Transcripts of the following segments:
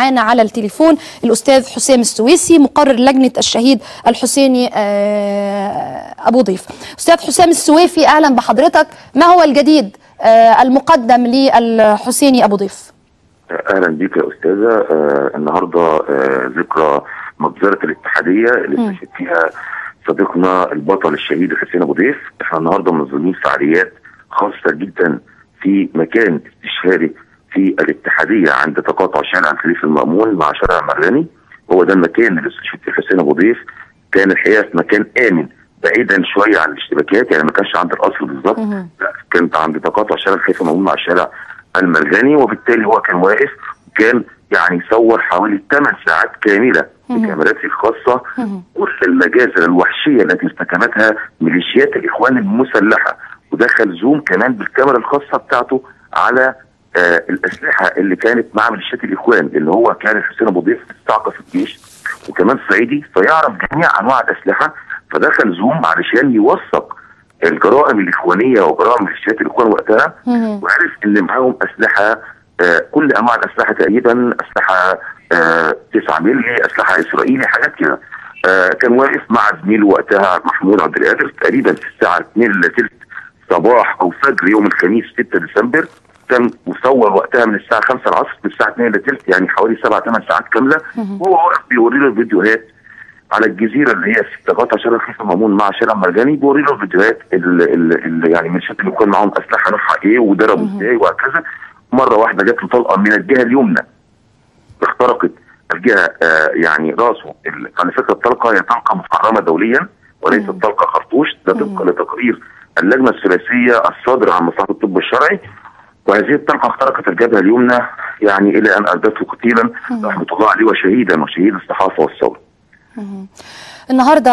معانا على التليفون الأستاذ حسام السويسي مقرر لجنة الشهيد الحسيني أبو ضيف. أستاذ حسام السويفي أهلا بحضرتك. ما هو الجديد المقدم للحسيني أبو ضيف؟ أهلا بيك يا أستاذة. آه النهارده آه ذكرى مجزرة الاتحادية اللي استشهد فيها صديقنا البطل الشهيد حسين أبو ضيف. إحنا النهارده منظمين فعاليات خاصة جدا في مكان استشهادي في الاتحادية عند تقاطع شارع الخليفة المأمون مع شارع مرغني هو ده المكان اللي استشهد فيه حسين أبو ضيف. كان الحقيقة في مكان آمن بعيدا شوية عن الاشتباكات يعني ما كانش عند القصر بالظبط. لا كانت عند تقاطع شارع الخليفة المأمون مع شارع المرغني وبالتالي هو كان واقف وكان يعني صور حوالي 8 ساعات كاملة بكاميراته الخاصة. كل المجازر الوحشية التي ارتكبتها ميليشيات الإخوان المسلحة. ودخل زوم كمان بالكاميرا الخاصة بتاعته على آه الأسلحة اللي كانت مع ميليشيات الإخوان اللي هو كان حسين أبو ضيف استعقف الجيش وكمان صعيدي فيعرف جميع أنواع الأسلحة فدخل زوم علشان يوثق الجرائم الإخوانية وجرائم ميليشيات الإخوان وقتها وعرف إن معاهم أسلحة آه كل أنواع الأسلحة تقريبا أسلحة آه 9 مللي أسلحة إسرائيلي حاجات كده. آه كان واقف مع زميله وقتها محمود عبد القادر تقريبا في الساعة 2 الا ثلث صباح أو فجر يوم الخميس 6 ديسمبر. كان مصور وقتها من الساعة 5 العصر للساعه 2 الا ثلث يعني حوالي 7 8 ساعات كاملة. وهو واقف بيوري له الفيديوهات على الجزيرة اللي هي تقاطع شارع الخليفه مأمون مع شارع مرجاني بوري له الفيديوهات اللي, يعني من اللي كان معاهم أسلحة نوعها إيه وضربوا إزاي وهكذا. مرة واحدة جات له طلقه من الجهة اليمنى. اخترقت الجهة آه يعني رأسه على فكرة الطلقة هي طلقة محرمة دوليا وليست طلقة خرطوش. ده طبقا لتقرير اللجنة الثلاثية الصادرة عن مصلحة الطب الشرعي وهذه الطلقة اخترقت الجبهة اليمنى يعني إلى أن أردته قتيلا رحمة الله عليه وشهيدا وشهيد الصحافة والثوره. النهارده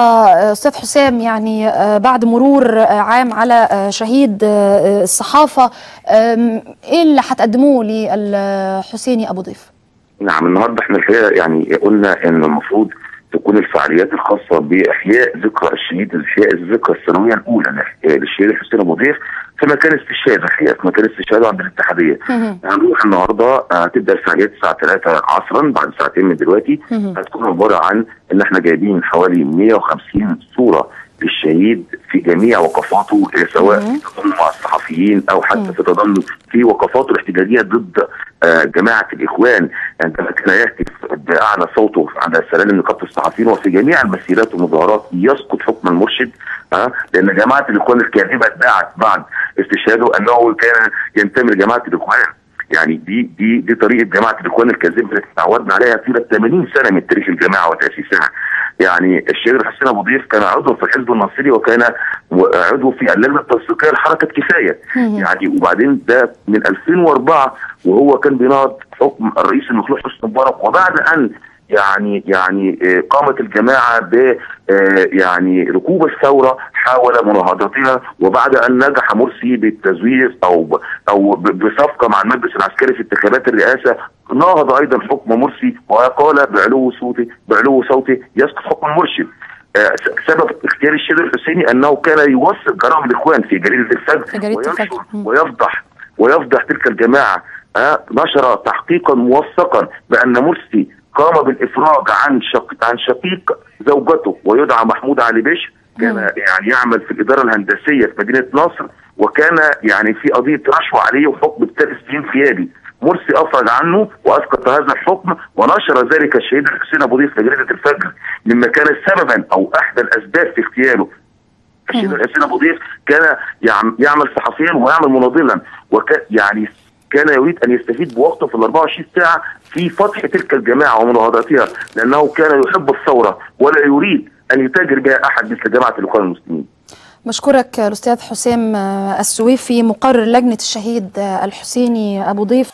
أستاذ حسام يعني بعد مرور عام على شهيد الصحافة إيه اللي هتقدموه للحسيني أبو ضيف؟ نعم النهارده إحنا الحقيقة يعني قلنا إن المفروض تكون الفعاليات الخاصة بإحياء ذكرى الشهيد إحياء الذكرى السنوية الأولى للشهيد الحسين أبو ضيف في مكان استشهاد الحقيقة في مكان استشهاد عند الاتحادية. هنروح النهارده هتبدا الفعاليات الساعة 3 عصرا بعد ساعتين من دلوقتي. هتكون عبارة عن إن إحنا جايبين حوالي 150 صورة للشهيد في جميع وقفاته سواء في تضامن مع الصحفيين أو حتى في تضامن في وقفاته الاحتجاجية ضد آه جماعة الإخوان. عندما كان يهتف بأعلى صوته على سلالم نقابة الصحفيين وفي جميع المسيرات والمظاهرات يسقط حكم المرشد؟ لأن جماعة الإخوان الكاذبة ادعت بعد استشهاده أنه كان ينتمي لجماعة الإخوان يعني دي دي دي طريقة جماعة الإخوان الكاذبة اللي تعودنا عليها طيلة 80 سنة من تاريخ الجماعة وتاسيسها. يعني الشيخ حسين أبو ضيف كان عضو في الحزب الناصري وكان عضو في اللجنة التنسيقيه لحركة كفاية. يعني وبعدين ده من 2004 وهو كان بيناض حكم الرئيس المخلوع حسني مبارك وبعد أن يعني يعني قامت الجماعة ب يعني ركوب الثورة حاول مناهضتها وبعد أن نجح مرسي بالتزوير أو أو بصفقة مع المجلس العسكري في انتخابات الرئاسة ناهض أيضا حكم مرسي وقال بعلو صوتي بعلو صوتي يسقط حكم المرشد سبب اختيار الشيخ الحسيني أنه كان يوثق جرائم الإخوان في جريدة الفجر الفجر. ويفضح ويفضح تلك الجماعة نشر تحقيقا موثقا بأن مرسي قام بالإفراج عن شق عن شقيق زوجته ويدعى محمود علي بشر كان يعني يعمل في الإدارة الهندسية في مدينة نصر وكان يعني في قضية رشوة عليه وحكم بثلاث سنين قيادي مرسي أفرج عنه وأسقط هذا الحكم ونشر ذلك الشهيد الحسين أبو ضيف في جريده الفجر مما كان سببا أو أحدى الأسباب في اغتياله. الشهيد الحسين أبو ضيف كان يعمل صحفيا ويعمل مناضلا وكان يعني كان يريد أن يستفيد بوقته في ال 24 ساعة في فتح تلك الجماعة ومناهضتها لأنه كان يحب الثورة ولا يريد أن يتاجر بها أحد مثل جماعة الإخوان المسلمين. بشكرك الأستاذ حسام السويفي مقرر لجنة الشهيد الحسيني أبو ضيف.